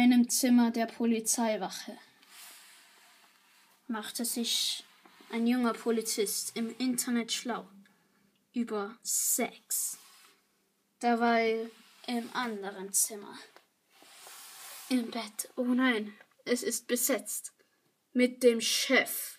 einem Zimmer der Polizeiwache machte sich ein junger Polizist im Internet schlau über Sex. Dabei im anderen Zimmer. Im Bett. Oh nein, es ist besetzt. Mit dem Chef